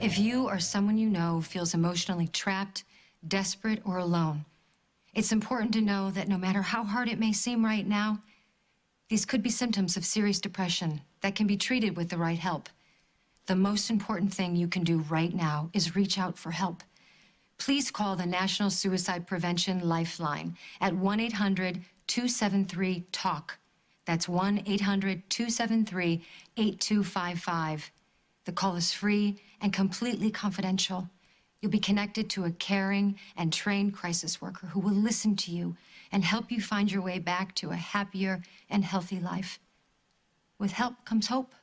If you or someone you know feels emotionally trapped, desperate, or alone, it's important to know that no matter how hard it may seem right now, these could be symptoms of serious depression that can be treated with the right help. The most important thing you can do right now is reach out for help. Please call the National Suicide Prevention Lifeline at 1 800 273 TALK. That's 1 800 273 8255. The call is free and completely confidential. You'll be connected to a caring and trained crisis worker who will listen to you and help you find your way back to a happier and healthy life. With help comes hope.